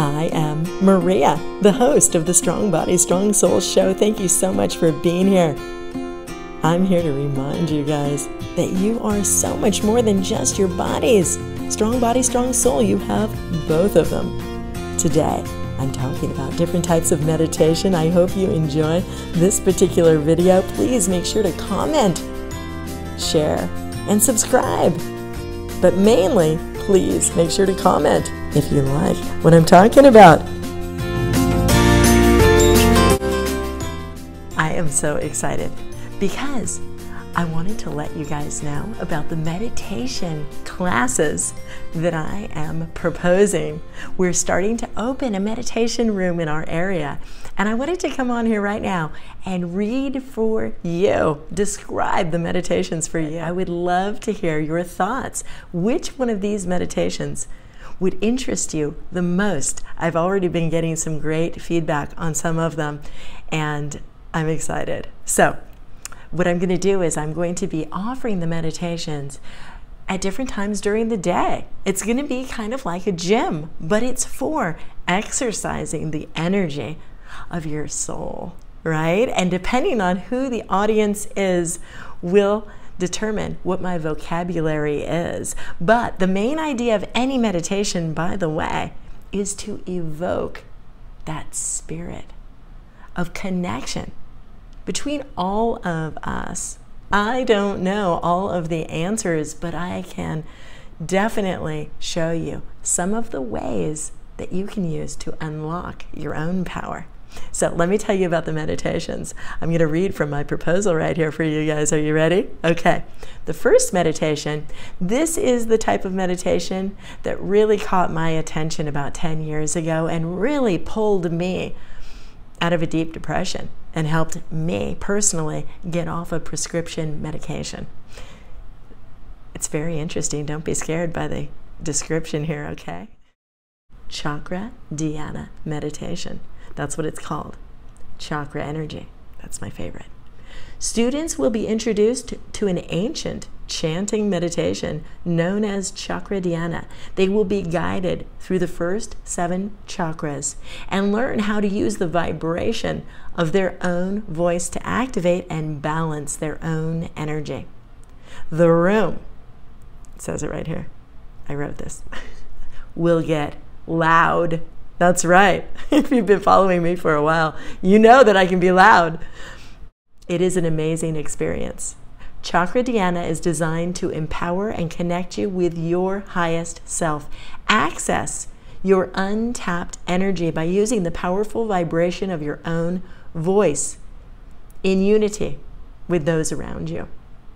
I am Maria, the host of the Strong Body, Strong Soul show. Thank you so much for being here. I'm here to remind you guys that you are so much more than just your bodies. Strong body, strong soul, you have both of them. Today, I'm talking about different types of meditation. I hope you enjoy this particular video. Please make sure to comment, share, and subscribe. But mainly, please make sure to comment if you like what I'm talking about. I am so excited because I wanted to let you guys know about the meditation classes that I am proposing. We're starting to open a meditation room in our area, and I wanted to come on here right now and read for you, describe the meditations for you. I would love to hear your thoughts. Which one of these meditations would interest you the most? I've already been getting some great feedback on some of them, and I'm excited. So, what I'm going to do is I'm going to be offering the meditations at different times during the day. It's going to be kind of like a gym, but it's for exercising the energy of your soul, right? And depending on who the audience is, will determine what my vocabulary is. But the main idea of any meditation, by the way, is to evoke that spirit of connection between all of us. I don't know all of the answers, but I can definitely show you some of the ways that you can use to unlock your own power. So let me tell you about the meditations. I'm going to read from my proposal right here for you guys. Are you ready? Okay. The first meditation, this is the type of meditation that really caught my attention about 10 years ago and really pulled me out of a deep depression and helped me personally get off of prescription medication. It's very interesting. Don't be scared by the description here, okay? Chakra Dhyana meditation. That's what it's called. Chakra energy. That's my favorite. Students will be introduced to an ancient chanting meditation known as Chakra Dhyana. They will be guided through the first seven chakras and learn how to use the vibration of their own voice to activate and balance their own energy. The room, says it right here, I wrote this, will get loud. That's right. if you've been following me for a while, you know that I can be loud. It is an amazing experience. Chakra Dhyana is designed to empower and connect you with your highest self. Access your untapped energy by using the powerful vibration of your own voice in unity with those around you.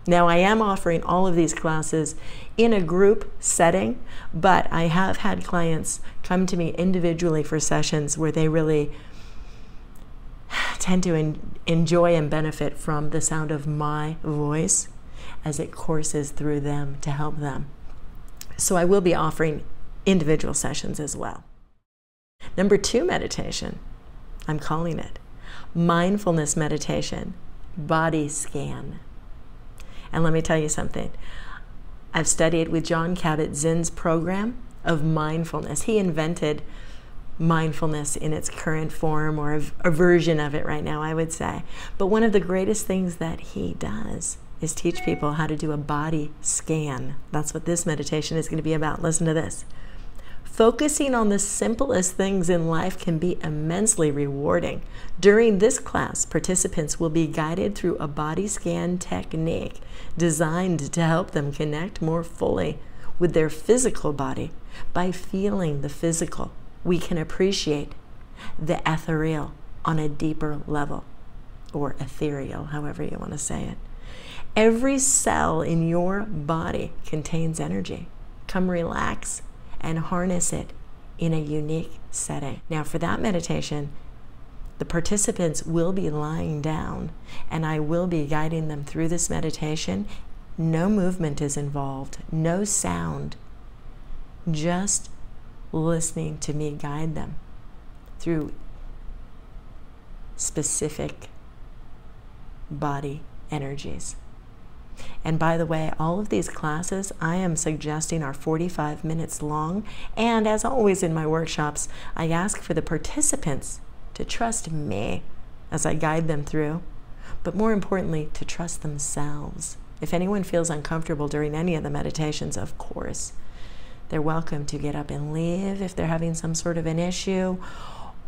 Now, I am offering all of these classes in a group setting, but I have had clients come to me individually for sessions where they really tend to en enjoy and benefit from the sound of my voice as it courses through them to help them. So I will be offering individual sessions as well. Number two meditation, I'm calling it mindfulness meditation, body scan. And let me tell you something. I've studied with Jon Kabat-Zinn's program of mindfulness. He invented mindfulness in its current form or a, version of it right now, I would say. But one of the greatest things that he does is teach people how to do a body scan. That's what this meditation is going to be about. Listen to this. Focusing on the simplest things in life can be immensely rewarding. During this class, participants will be guided through a body scan technique designed to help them connect more fully with their physical body by feeling the physical we can appreciate the ethereal on a deeper level, or ethereal, however you want to say it. Every cell in your body contains energy. Come relax and harness it in a unique setting. Now, for that meditation, the participants will be lying down and I will be guiding them through this meditation. No movement is involved, no sound, just listening to me guide them through specific body energies. And by the way, all of these classes I am suggesting are 45 minutes long. And as always in my workshops, I ask for the participants to trust me as I guide them through, but more importantly, to trust themselves. If anyone feels uncomfortable during any of the meditations, of course, they're welcome to get up and leave if they're having some sort of an issue,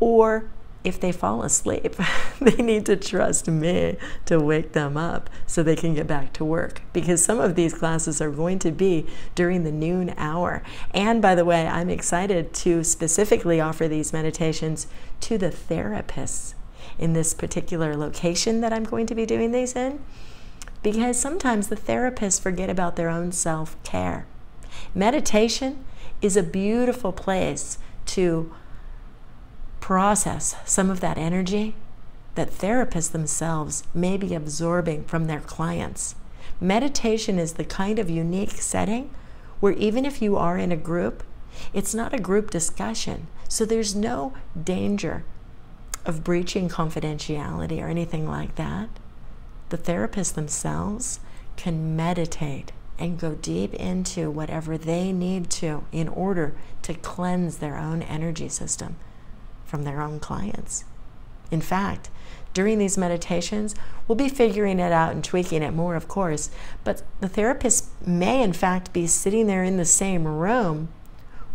or if they fall asleep, they need to trust me to wake them up so they can get back to work. Because some of these classes are going to be during the noon hour. And by the way, I'm excited to specifically offer these meditations to the therapists in this particular location that I'm going to be doing these in. Because sometimes the therapists forget about their own self care. Meditation is a beautiful place to process some of that energy that therapists themselves may be absorbing from their clients. Meditation is the kind of unique setting where even if you are in a group, it's not a group discussion. So there's no danger of breaching confidentiality or anything like that. The therapists themselves can meditate and go deep into whatever they need to in order to cleanse their own energy system from their own clients. In fact, during these meditations, we'll be figuring it out and tweaking it more, of course, but the therapist may, in fact, be sitting there in the same room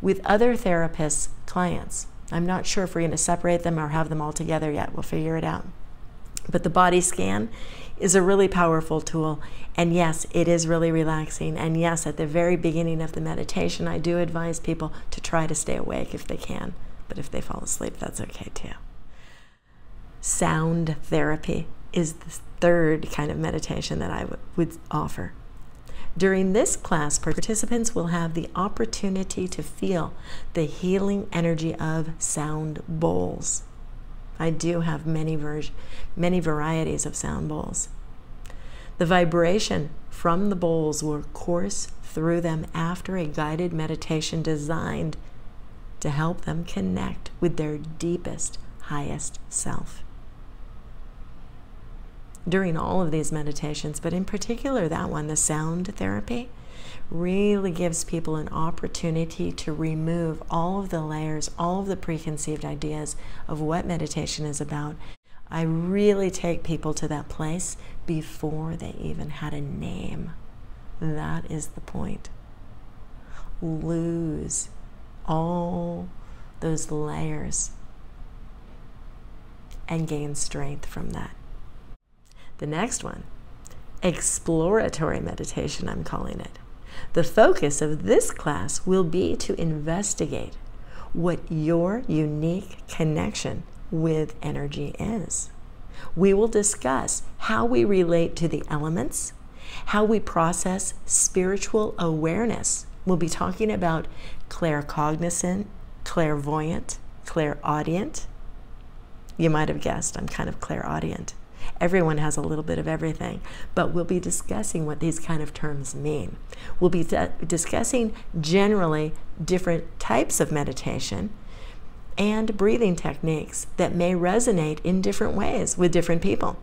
with other therapists' clients. I'm not sure if we're going to separate them or have them all together yet. We'll figure it out. But the body scan is a really powerful tool. And yes, it is really relaxing. And yes, at the very beginning of the meditation, I do advise people to try to stay awake if they can but if they fall asleep, that's okay too. Sound therapy is the third kind of meditation that I would offer. During this class, participants will have the opportunity to feel the healing energy of sound bowls. I do have many, ver- many varieties of sound bowls. The vibration from the bowls will course through them after a guided meditation designed to help them connect with their deepest, highest self. During all of these meditations, but in particular that one, the sound therapy, really gives people an opportunity to remove all of the layers, all of the preconceived ideas of what meditation is about. I really take people to that place before they even had a name. That is the point. Lose all those layers and gain strength from that. The next one, exploratory meditation, I'm calling it. The focus of this class will be to investigate what your unique connection with energy is. We will discuss how we relate to the elements, how we process spiritual awareness. We'll be talking about claircognizant, clairvoyant, clairaudient. You might have guessed I'm kind of clairaudient. Everyone has a little bit of everything, but we'll be discussing what these kind of terms mean. We'll be discussing generally different types of meditation and breathing techniques that may resonate in different ways with different people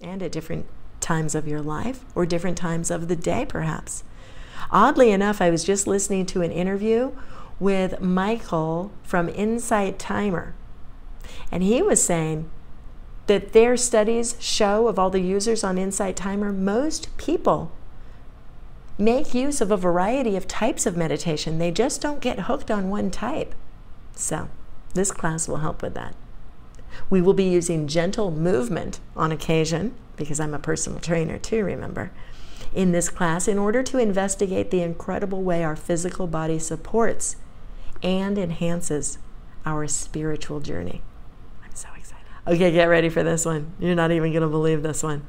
and at different times of your life or different times of the day, perhaps. Oddly enough, I was just listening to an interview with Michael from Insight Timer, and he was saying that their studies show of all the users on Insight Timer, most people make use of a variety of types of meditation. They just don't get hooked on one type. So, this class will help with that. We will be using gentle movement on occasion, because I'm a personal trainer too, remember in this class in order to investigate the incredible way our physical body supports and enhances our spiritual journey. Okay, get ready for this one. You're not even going to believe this one.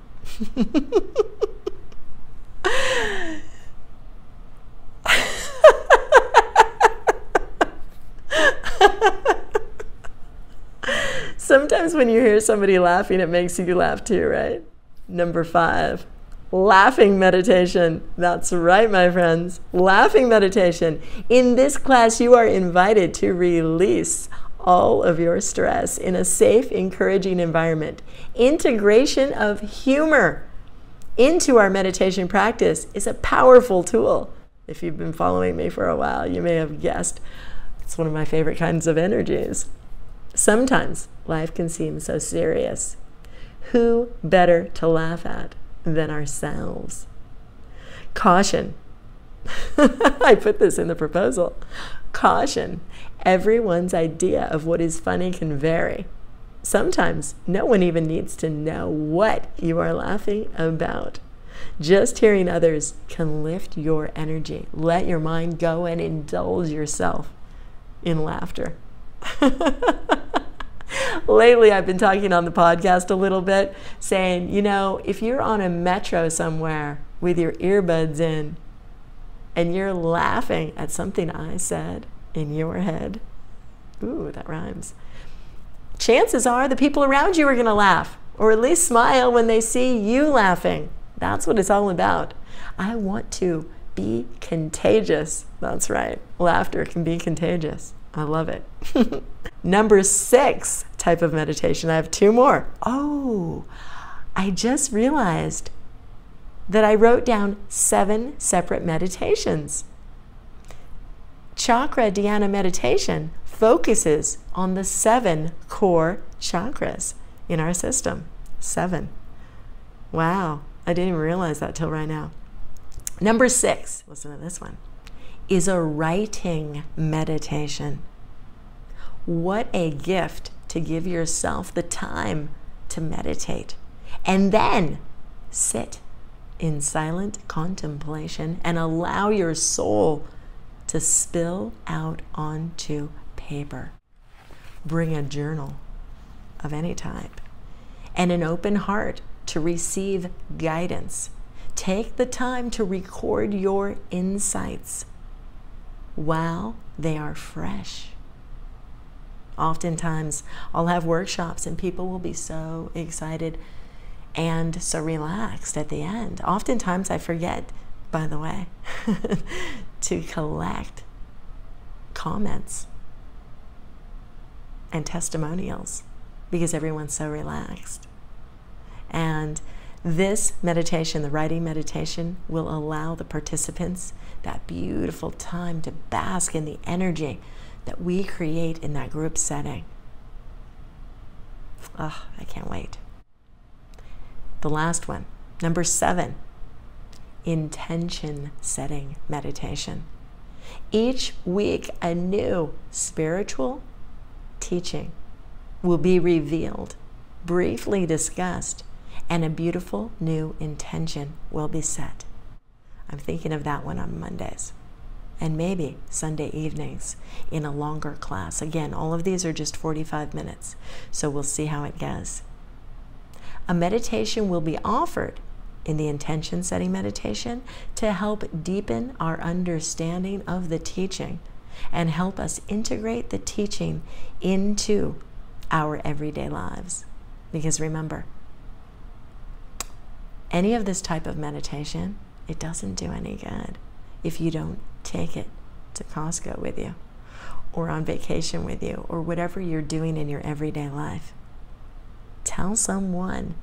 Sometimes when you hear somebody laughing, it makes you laugh too, right? Number five laughing meditation. That's right, my friends. Laughing meditation. In this class, you are invited to release all of your stress in a safe, encouraging environment. Integration of humor into our meditation practice is a powerful tool. If you've been following me for a while, you may have guessed it's one of my favorite kinds of energies. Sometimes life can seem so serious. Who better to laugh at than ourselves? Caution. I put this in the proposal. Caution. Everyone's idea of what is funny can vary. Sometimes no one even needs to know what you are laughing about. Just hearing others can lift your energy. Let your mind go and indulge yourself in laughter. Lately, I've been talking on the podcast a little bit, saying, you know, if you're on a metro somewhere with your earbuds in and you're laughing at something I said in your head, ooh, that rhymes chances are the people around you are going to laugh or at least smile when they see you laughing. That's what it's all about. I want to be contagious. That's right. Laughter can be contagious. I love it. Number six type of meditation. I have two more. Oh, I just realized that I wrote down seven separate meditations. Chakra Dhyana meditation focuses on the seven core chakras in our system. Seven. Wow, I didn't even realize that till right now. Number six, listen to this one, is a writing meditation. What a gift to give yourself the time to meditate and then sit in silent contemplation and allow your soul to spill out onto paper. Bring a journal of any type and an open heart to receive guidance. Take the time to record your insights while they are fresh. Oftentimes, I'll have workshops and people will be so excited and so relaxed at the end. Oftentimes, I forget, by the way, to collect comments and testimonials because everyone's so relaxed. And this meditation, the writing meditation, will allow the participants that beautiful time to bask in the energy that we create in that group setting. Oh, I can't wait. The last one, number seven, intention setting meditation. Each week, a new spiritual teaching will be revealed, briefly discussed, and a beautiful new intention will be set. I'm thinking of that one on Mondays and maybe Sunday evenings in a longer class. Again, all of these are just 45 minutes, so we'll see how it goes. A meditation will be offered in the intention setting meditation to help deepen our understanding of the teaching and help us integrate the teaching into our everyday lives. Because remember, any of this type of meditation, it doesn't do any good if you don't take it to Costco with you or on vacation with you or whatever you're doing in your everyday life. Tell someone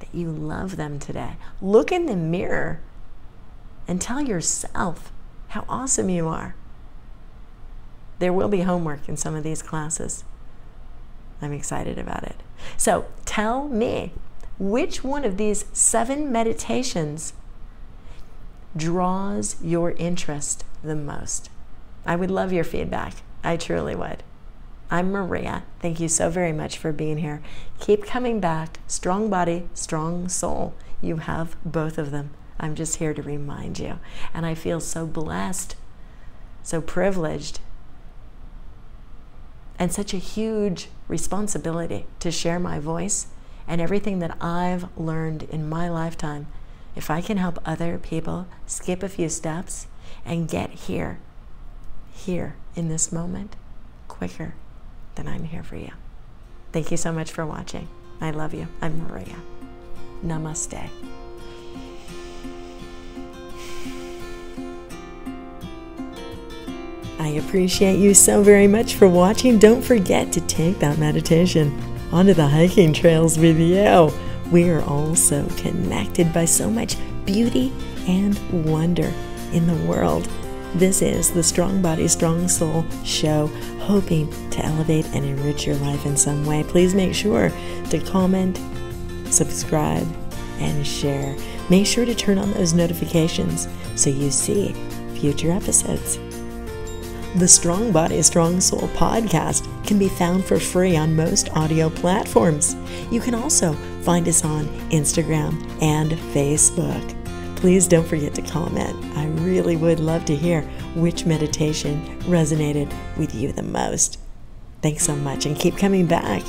that you love them today. Look in the mirror and tell yourself how awesome you are. There will be homework in some of these classes. I'm excited about it. So tell me which one of these seven meditations draws your interest the most. I would love your feedback. I truly would. I'm Maria. Thank you so very much for being here. Keep coming back. Strong body, strong soul. You have both of them. I'm just here to remind you. And I feel so blessed, so privileged and such a huge responsibility to share my voice and everything that I've learned in my lifetime. If I can help other people skip a few steps and get here, here in this moment, quicker, then I'm here for you. Thank you so much for watching. I love you. I'm Maria. Namaste. I appreciate you so very much for watching. Don't forget to take that meditation onto the hiking trails with you. We are also connected by so much beauty and wonder in the world. This is the Strong Body, Strong Soul show, hoping to elevate and enrich your life in some way. Please make sure to comment, subscribe, and share. Make sure to turn on those notifications so you see future episodes. The Strong Body, Strong Soul podcast can be found for free on most audio platforms. You can also find us on Instagram and Facebook. Please don't forget to comment. I really would love to hear which meditation resonated with you the most. Thanks so much and keep coming back.